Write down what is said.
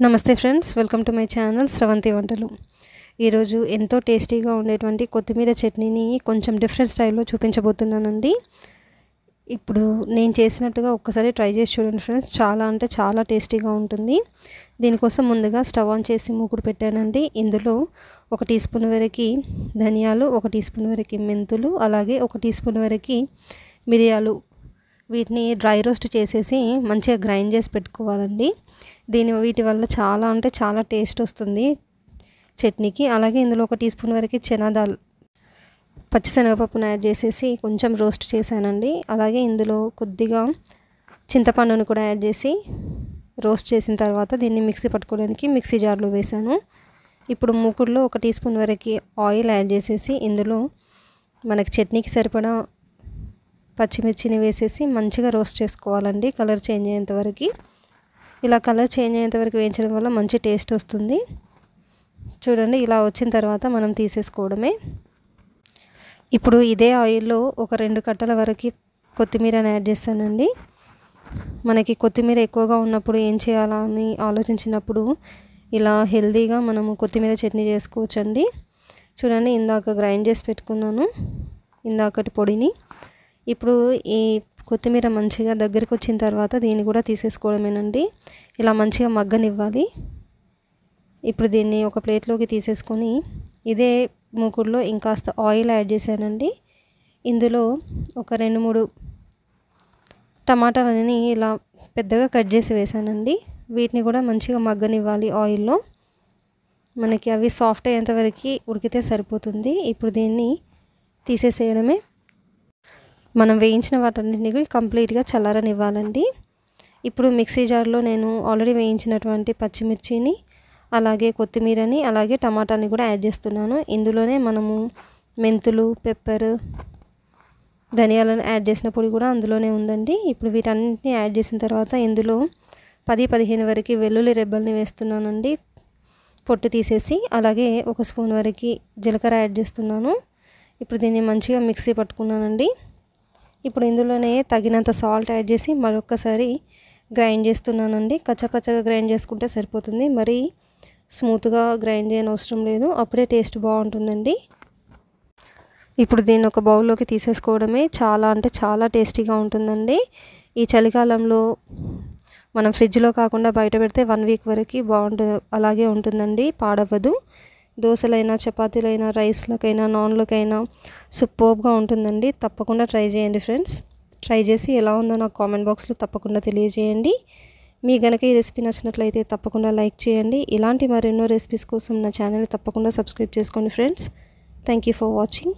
నమస్తే friends welcome to my channel Sravanthi వంటలు. ఈరోజు ఎంతో టేస్టీగా ఉండేటువంటి కొత్తిమీర చట్నీని కొంచెం డిఫరెంట్ స్టైల్లో చూపించబోతున్నానండి. ఇప్పుడు నేను చేసినట్టుగా ఒక్కసారి ట్రై చేసి చూడండి ఫ్రెండ్స్ చాలా అంటే చాలా టేస్టీగా ఉంటుంది. దీనికోసం ముందుగా స్టవ్ ఆన్ చేసి మూకుడు పెట్టానండి. ఇందులో ఒక టీ స్పూన్ వరకు ధనియాలు ఒక టీ స్పూన్ వరకు మెంతులు అలాగే ఒక టీ స్పూన్ వరకు మిరియాలు వీటిని డ్రై రోస్ట్ చేసేసి మంచిగా గ్రైండ్ చేసి పెట్టుకోవాలండి. దీని వీటి వల్ల చాలా అంటే చాలా టేస్ట్ వస్తుంది చట్నీకి. అలాగే ఇందులో ఒక టీ స్పూన్ వరకు చెనాదాల్ పచ్చిశనగపప్పును యాడ్ చేసేసి కొంచెం రోస్ట్ చేశానండి. అలాగే ఇందులో కొద్దిగా చింతపండును కూడా యాడ్ చేసి రోస్ట్ చేసిన తర్వాత దీన్ని మిక్సీ పట్టుకోవడానికి మిక్సీ జార్లో వేసాను ఇప్పుడు మూకుడులో ఒక టీ స్పూన్ వరకు ఆయిల్ యాడ్ చేసేసి ఇందులో మనకి చట్నీకి సరిపడా పచ్చిమిర్చిని వేసేసి మంచిగా రోస్ట్ చేసుకోవాలండి కలర్ చేంజ్ అయ్యేంత వరకు. ఇలా కలర్ చేంజ్ అయ్యేంత వరకు వేయించడం వల్ల మంచి టేస్ట్ వస్తుంది. చూడండి ఇలా వచ్చిన తర్వాత మనం తీసేసుకోవడమే. ఇప్పుడు ఇదే ఆయిల్లో ఒక రెండు కట్టల వరకు కొత్తిమీరని యాడ్ చేస్తానండి. మనకి కొత్తిమీర ఎక్కువగా ఉన్నప్పుడు ఏం చేయాలా అని ఆలోచించినప్పుడు ఇలా హెల్తీగా మనము కొత్తిమీర చట్నీ చేసుకోవచ్చండి. చూడండి ఇందాక గ్రైండ్ చేసి పెట్టుకున్నాను ఇందాకటి పొడిని. ఇప్పుడు ఈ కొత్తిమీర మంచిగా దగ్గరికి వచ్చిన తర్వాత దీన్ని కూడా తీసేసుకోవడమేనండి. ఇలా మంచిగా మగ్గనివ్వాలి. ఇప్పుడు దీన్ని ఒక ప్లేట్లోకి తీసేసుకొని ఇదే మూకుడులో ఇంకాస్త ఆయిల్ యాడ్ చేశానండి. ఇందులో ఒక రెండు మూడు టమాటాలని ఇలా పెద్దగా కట్ చేసి వేసానండి వీటిని కూడా మంచిగా మగ్గనివ్వాలి ఆయిల్లో. మనకి అవి సాఫ్ట్ అయ్యేంతవరకు ఉడికితే సరిపోతుంది. ఇప్పుడు దీన్ని తీసేసేయడమే. మనం వేయించిన వాటన్నిటిని కంప్లీట్గా చల్లారనివ్వాలండి. ఇప్పుడు మిక్సీ జార్లో నేను ఆల్రెడీ వేయించినటువంటి పచ్చిమిర్చిని అలాగే కొత్తిమీరని అలాగే టమాటాని కూడా యాడ్ చేస్తున్నాను. ఇందులోనే మనము మెంతులు పెప్పర్ ధనియాలను యాడ్ చేసిన పొడి కూడా అందులోనే ఉందండి. ఇప్పుడు వీటన్నిటిని యాడ్ చేసిన తర్వాత ఇందులో పది పదిహేను వరకు వెల్లుల్లి రెబ్బల్ని వేస్తున్నానండి. పొట్టు తీసేసి అలాగే ఒక స్పూన్ వరకు జీలకర్ర యాడ్ చేస్తున్నాను. ఇప్పుడు దీన్ని మంచిగా మిక్సీ పట్టుకున్నానండి. ఇప్పుడు ఇందులోనే తగినంత సాల్ట్ యాడ్ చేసి మరొకసారి గ్రైండ్ చేస్తున్నానండి. కచ్చపచ్చగా గ్రైండ్ చేసుకుంటే సరిపోతుంది. మరి స్మూత్గా గ్రైండ్ చేయని అవసరం లేదు. అప్పుడే టేస్ట్ బాగుంటుందండి. ఇప్పుడు దీన్ని ఒక బౌల్లోకి తీసేసుకోవడమే చాలా అంటే చాలా టేస్టీగా ఉంటుందండి. ఈ చలికాలంలో మనం ఫ్రిడ్జ్లో కాకుండా బయట పెడితే వన్ వీక్ వరకు బాగుంటుంది అలాగే ఉంటుందండి. పాడవదు దోశలైనా చపాతీలైనా రైస్లకైనా నాన్లకైనా సూపర్గా ఉంటుందండి. తప్పకుండా ట్రై చేయండి ఫ్రెండ్స్. ట్రై చేసి ఎలా ఉందో నాకు కామెంట్ బాక్స్లో తప్పకుండా తెలియజేయండి. మీ గనక ఈ రెసిపీ నచ్చినట్లయితే తప్పకుండా లైక్ చేయండి. ఇలాంటి మరెన్నో రెసిపీస్ కోసం నా ఛానల్ తప్పకుండా సబ్స్క్రైబ్ చేసుకోండి friends. Thank you for watching.